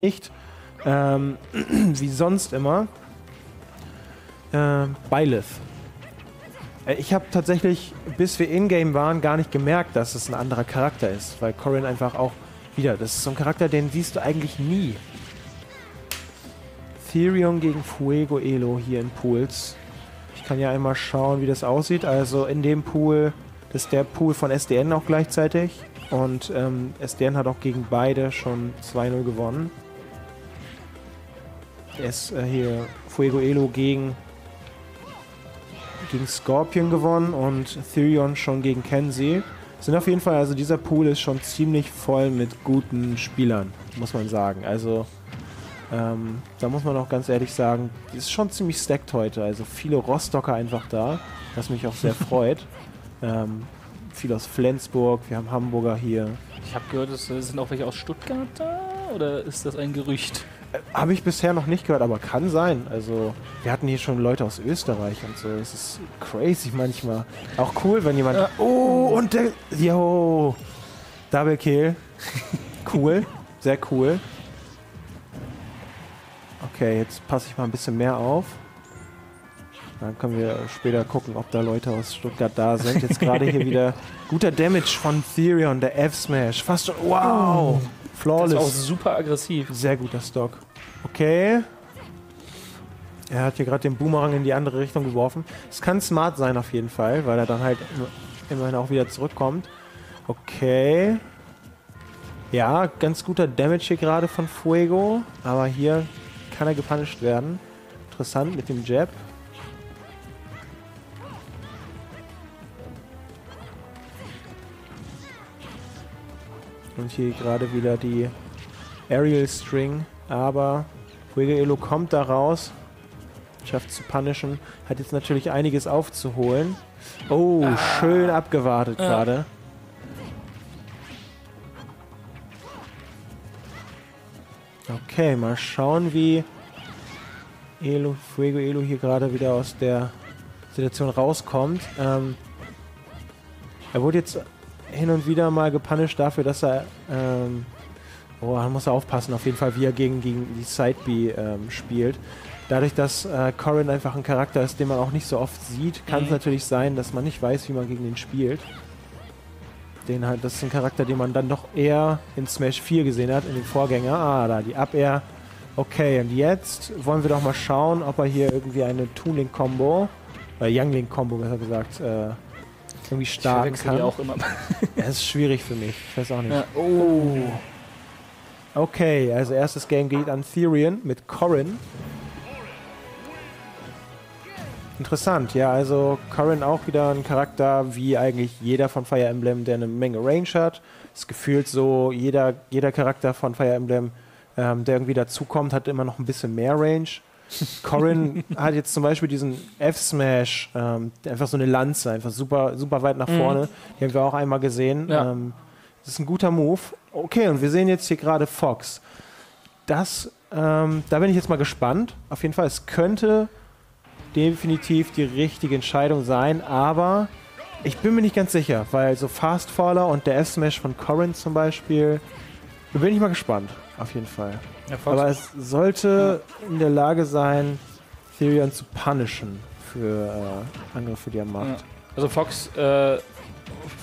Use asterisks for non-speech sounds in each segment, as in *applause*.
nicht, ähm, *clears throat* wie sonst immer, äh, Byleth. Ich habe tatsächlich, bis wir in-game waren, gar nicht gemerkt, dass es ein anderer Charakter ist, weil Corin einfach auch wieder, das ist so ein Charakter, den siehst du eigentlich nie. Therion gegen Fuego Elo hier in Pools. Ich kann ja einmal schauen, wie das aussieht. Also in dem Pool, das ist der Pool von SDN auch gleichzeitig. Und ähm, SDN hat auch gegen beide schon 2-0 gewonnen. Er ist äh, hier Fuego Elo gegen, gegen Scorpion gewonnen und Therion schon gegen Kenzie. Sind auf jeden Fall, also dieser Pool ist schon ziemlich voll mit guten Spielern, muss man sagen. Also ähm, da muss man auch ganz ehrlich sagen, ist schon ziemlich stacked heute. Also viele Rostocker einfach da, was mich auch sehr *laughs* freut. Ähm, viel aus Flensburg, wir haben Hamburger hier. Ich habe gehört, es sind auch welche aus Stuttgart da oder ist das ein Gerücht? Habe ich bisher noch nicht gehört, aber kann sein. Also, wir hatten hier schon Leute aus Österreich und so. Es ist crazy manchmal. Auch cool, wenn jemand. Ja. Oh, und der. Yo! Double Kill. cool. Sehr cool. Okay, jetzt passe ich mal ein bisschen mehr auf. Dann können wir später gucken, ob da Leute aus Stuttgart da sind. Jetzt gerade hier *laughs* wieder guter Damage von Therion, der F-Smash. Fast schon. Wow! Das Flawless. ist auch super aggressiv. Sehr guter Stock. Okay. Er hat hier gerade den Boomerang in die andere Richtung geworfen. Es kann smart sein auf jeden Fall, weil er dann halt immerhin auch wieder zurückkommt. Okay. Ja, ganz guter Damage hier gerade von Fuego. Aber hier kann er gepunished werden. Interessant mit dem Jab. Und hier gerade wieder die Aerial String, aber Fuego Elo kommt da raus, schafft zu punishen, hat jetzt natürlich einiges aufzuholen. Oh, schön abgewartet Ja. gerade. Okay, mal schauen, wie Elo, Fuego Elo hier gerade wieder aus der Situation rauskommt. Ähm, er wurde jetzt hin und wieder mal gepunished dafür, dass er ähm, Oh, da muss er aufpassen, auf jeden Fall, wie er gegen, gegen die Side B ähm, spielt. Dadurch, dass äh, Corin einfach ein Charakter ist, den man auch nicht so oft sieht, kann es Mhm. natürlich sein, dass man nicht weiß, wie man gegen den spielt. Den halt, das ist ein Charakter, den man dann doch eher in Smash 4 gesehen hat, in den Vorgänger. Ah, da, die Up-Air. Okay, und jetzt wollen wir doch mal schauen, ob er hier irgendwie eine Tooling-Combo, oder Youngling-Combo, besser gesagt, äh, irgendwie Ich starten verwechsel kann. auch immer. *laughs* Das ist schwierig für mich. Ich weiß auch nicht. Ja. Oh. Okay, also erstes Game geht an Therion mit Corrin. Interessant, ja, also Corrin auch wieder ein Charakter wie eigentlich jeder von Fire Emblem, der eine Menge Range hat. Ist gefühlt so, jeder, jeder Charakter von Fire Emblem, ähm, der irgendwie dazukommt, hat immer noch ein bisschen mehr Range. Corrin hat jetzt zum Beispiel diesen F-Smash, ähm, einfach so eine Lanze, einfach super, super weit nach Mhm. vorne. Die haben wir auch einmal gesehen. Ja. Ähm, das ist ein guter Move. Okay, und wir sehen jetzt hier gerade Fox. Das, ähm, da bin ich jetzt mal gespannt. Auf jeden Fall, es könnte definitiv die richtige Entscheidung sein, aber ich bin mir nicht ganz sicher, weil so Fast Faller und der F-Smash von Corrin zum Beispiel, da bin ich mal gespannt. Auf jeden Fall. Aber es sollte in der Lage sein, Therion zu punishen für äh, Angriffe, die er macht. Ja. Also Fox äh,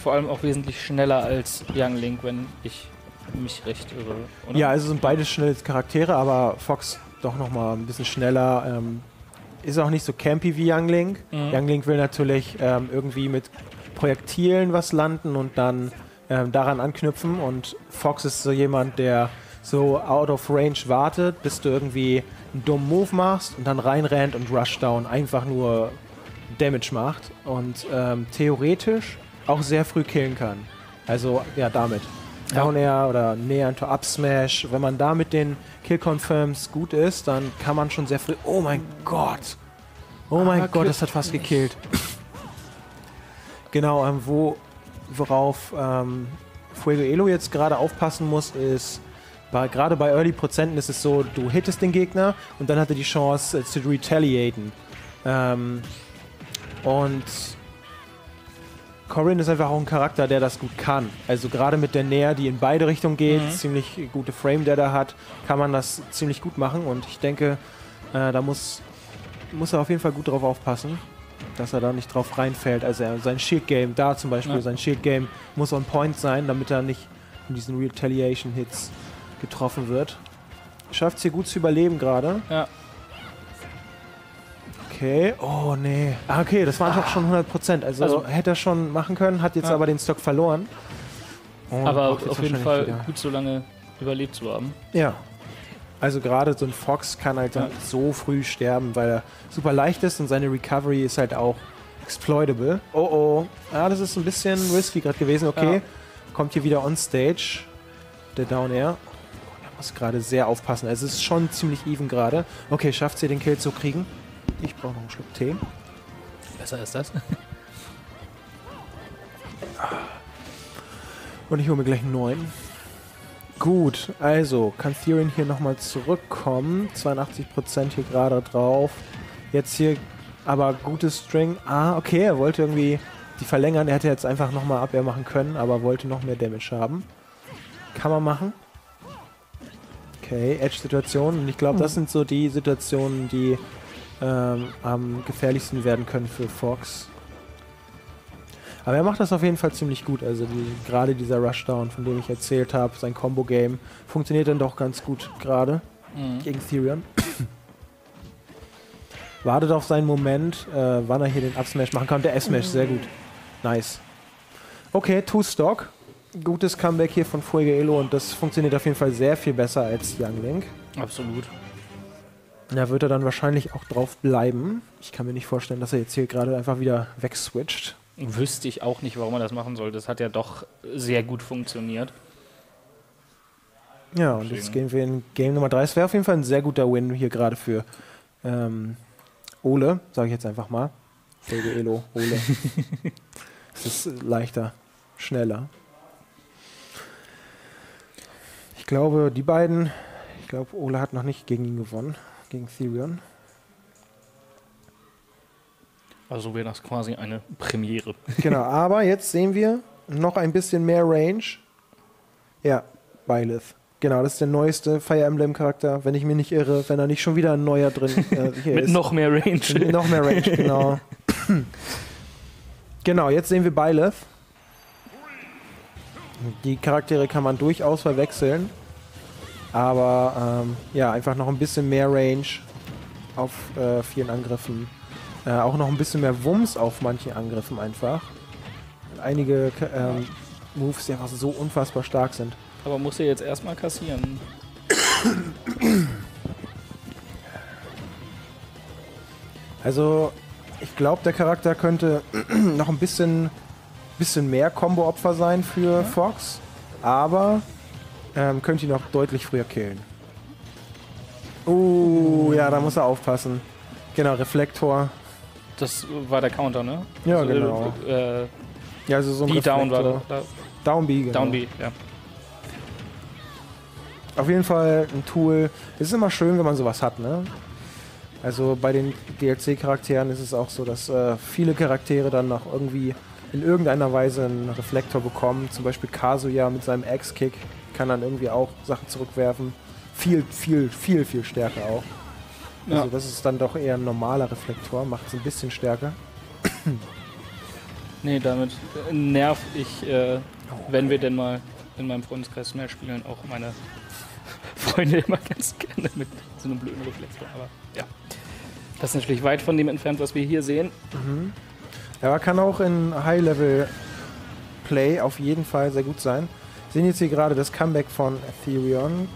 vor allem auch wesentlich schneller als Young Link, wenn ich mich recht irre. oder? Ja, also sind beide schnelle Charaktere, aber Fox doch noch mal ein bisschen schneller. Ähm, ist auch nicht so campy wie Young Link. Mhm. Young Link will natürlich ähm, irgendwie mit Projektilen was landen und dann ähm, daran anknüpfen. Und Fox ist so jemand, der so out of range wartet, bis du irgendwie einen dummen Move machst und dann reinrennt und Rushdown einfach nur Damage macht und ähm, theoretisch auch sehr früh killen kann. Also ja, damit. Ja. Down Air oder Näher into Up Smash. Wenn man da mit den Kill Confirms gut ist, dann kann man schon sehr früh. Oh mein Gott! Oh mein Ah, Gott, das hat fast gekillt. genau, ähm, wo, worauf ähm, Fuego Elo jetzt gerade aufpassen muss, ist, bei, gerade bei Early Prozenten ist es so, du hittest den Gegner und dann hat er die Chance äh, zu retaliaten. Ähm, und Corin ist einfach auch ein Charakter, der das gut kann. Also gerade mit der Nähe, die in beide Richtungen geht, Mhm. ziemlich gute Frame, der da hat, kann man das ziemlich gut machen. Und ich denke, äh, da muss, muss er auf jeden Fall gut drauf aufpassen, dass er da nicht drauf reinfällt. Also er, sein Shield-Game, da zum Beispiel, Ja. sein Shield-Game muss on point sein, damit er nicht in diesen Retaliation-Hits getroffen wird. Schafft es hier gut zu überleben gerade. Ja. Okay, oh nee. Ah, okay, das waren doch schon 100%. Also, Also- hätte er schon machen können, hat jetzt Ja. aber den Stock verloren. Und Aber braucht jetzt auf jeden Fall wieder- gut, so lange überlebt zu haben. Ja. Also gerade so ein Fox kann halt Ja. so früh sterben, weil er super leicht ist und seine Recovery ist halt auch exploitable. Oh oh. Ja, das ist ein bisschen risky gerade gewesen. Okay. Ja. Kommt hier wieder on stage. Der Down Air. Muss gerade sehr aufpassen. Es ist schon ziemlich even gerade. Okay, schafft sie den Kill zu kriegen. Ich brauche noch einen Schluck Tee. Besser ist das. Und ich hole mir gleich einen neuen. Gut, also kann Therian hier nochmal zurückkommen. 82% hier gerade drauf. Jetzt hier aber gutes String. Ah, okay, er wollte irgendwie die verlängern. Er hätte jetzt einfach nochmal Abwehr machen können, aber wollte noch mehr Damage haben. Kann man machen. Okay, Edge-Situation. Und ich glaube, das sind so die Situationen, die ähm, am gefährlichsten werden können für Fox. Aber er macht das auf jeden Fall ziemlich gut. Also die, gerade dieser Rushdown, von dem ich erzählt habe, sein Combo-Game, funktioniert dann doch ganz gut gerade Mhm. gegen Therion. Wartet auf seinen Moment, äh, wann er hier den Up-Smash machen kann. Der S-Smash, sehr gut. Nice. Okay, Two-Stock. Gutes Comeback hier von Fuegoelo und das funktioniert auf jeden Fall sehr viel besser als Young Link. Absolut. Da wird er dann wahrscheinlich auch drauf bleiben. Ich kann mir nicht vorstellen, dass er jetzt hier gerade einfach wieder wegswitcht. Wüsste ich auch nicht, warum er das machen soll. Das hat ja doch sehr gut funktioniert. Ja, und jetzt gehen wir in Game Nummer 3. Es wäre auf jeden Fall ein sehr guter Win hier gerade für ähm, Ole, sage ich jetzt einfach mal. Folge Elo, Ole. *laughs* es ist leichter, schneller. Ich glaube, die beiden, ich glaube, Ole hat noch nicht gegen ihn gewonnen, gegen Therion. Also wäre das quasi eine Premiere. *laughs* Genau, aber jetzt sehen wir noch ein bisschen mehr Range. Ja, Byleth. Genau, das ist der neueste Fire Emblem Charakter, wenn ich mich nicht irre, wenn da nicht schon wieder ein neuer drin äh, hier *laughs* Mit ist. noch mehr Range. Mit noch mehr Range, genau. *laughs* genau, jetzt sehen wir Byleth. Die Charaktere kann man durchaus verwechseln. Aber ähm, ja, einfach noch ein bisschen mehr Range auf äh, vielen Angriffen. Äh, auch noch ein bisschen mehr Wumms auf manchen Angriffen einfach. Einige ähm, Moves, die einfach so unfassbar stark sind. Aber muss er jetzt erstmal kassieren. Also, ich glaube, der Charakter könnte *clears throat* noch ein bisschen, bisschen mehr Combo-Opfer sein für Fox, aber ähm, könnte ihn auch deutlich früher killen. Uh, ja, da muss er aufpassen. Genau, Reflektor. Das war der Counter, ne? Ja, Also, genau. Äh, Ja, also so ein die Down war da. da Down B, genau. Down B, ja. Auf jeden Fall ein Tool. Es ist immer schön, wenn man sowas hat, ne? Also bei den DLC-Charakteren ist es auch so, dass äh, viele Charaktere dann noch irgendwie in irgendeiner Weise einen Reflektor bekommen. Zum Beispiel Kazuya mit seinem X-Kick kann dann irgendwie auch Sachen zurückwerfen. Viel, viel, viel, viel stärker auch. Ja. Also das ist dann doch eher ein normaler Reflektor, macht es ein bisschen stärker. *coughs* Nee, damit äh, nerv ich, äh, wenn wir denn mal in meinem Freundeskreis Smash spielen, auch meine *laughs* Freunde immer ganz gerne mit so einem blöden Reflektor. Aber ja, das ist natürlich weit von dem entfernt, was wir hier sehen. Aber kann auch in High-Level-Play auf jeden Fall sehr gut sein. Wir sehen jetzt hier gerade das Comeback von Ethereum.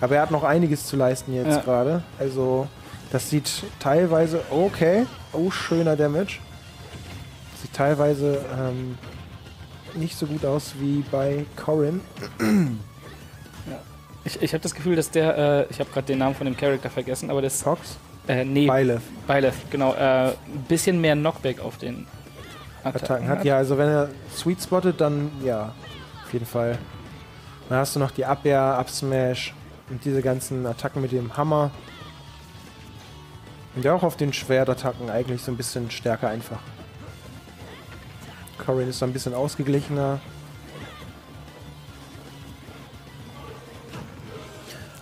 Aber er hat noch einiges zu leisten jetzt Ja. gerade. Also, das sieht teilweise. Okay. Oh, schöner Damage. Sieht teilweise ähm, nicht so gut aus wie bei Corin. Ich, ich habe das Gefühl, dass der, äh, ich habe gerade den Namen von dem Charakter vergessen, aber das, Fox. Äh, nee, Byleth Byleth, genau, äh, ein bisschen mehr Knockback auf den Attacken hat. Ja, also wenn er Sweet spottet, dann ja, auf jeden Fall. Dann hast du noch die Abwehr, Upsmash und diese ganzen Attacken mit dem Hammer. Und ja auch auf den Schwertattacken eigentlich so ein bisschen stärker einfach. Corin ist so ein bisschen ausgeglichener.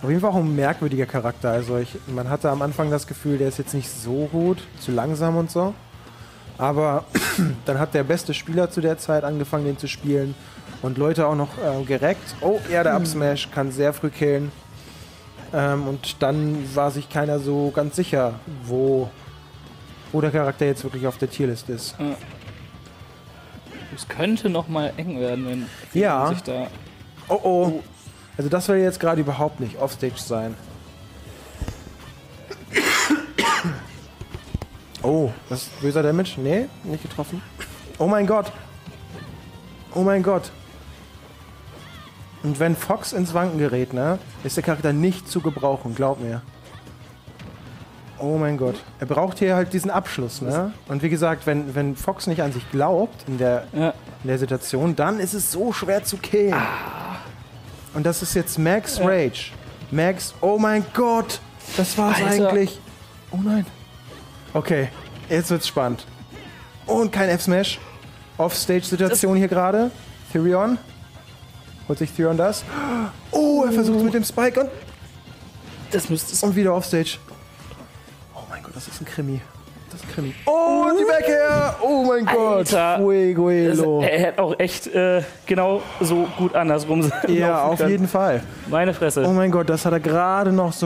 Auf jeden Fall auch ein merkwürdiger Charakter. Also ich, man hatte am Anfang das Gefühl, der ist jetzt nicht so gut, zu langsam und so. Aber *clears throat* dann hat der beste Spieler zu der Zeit angefangen, den zu spielen. Und Leute auch noch äh, gereckt. Oh, ja, der *clears throat* Upsmash kann sehr früh killen. Ähm, und dann war sich keiner so ganz sicher, wo, wo der Charakter jetzt wirklich auf der Tierlist ist. Es könnte noch mal eng werden, wenn Ja. sich da. Oh oh. Also das will jetzt gerade überhaupt nicht offstage sein. Oh, das ist böser Damage? Nee, nicht getroffen. Oh mein Gott. Oh mein Gott. Und wenn Fox ins Wanken gerät, ne, ist der Charakter nicht zu gebrauchen, glaub mir. Oh mein Gott. Er braucht hier halt diesen Abschluss, ne? Und wie gesagt, wenn, wenn Fox nicht an sich glaubt in der, Ja. in der Situation, dann ist es so schwer zu killen. Und das ist jetzt Max Rage. Max, oh mein Gott, das war's Alter. eigentlich. Oh nein. Okay, jetzt wird's spannend. Und kein F-Smash. Offstage-Situation hier gerade. Therion. Holt sich Therion das. Oh, er versucht mit dem Spike und, Das müsste es. und wieder Offstage. Oh mein Gott, das ist ein Krimi. Das Krimi. Oh, die Backhair. Oh mein Gott. Alter. Das, er hätte auch echt äh, genau so gut andersrum sein *laughs* Ja, auf können. jeden Fall. Meine Fresse. Oh mein Gott, das hat er gerade noch so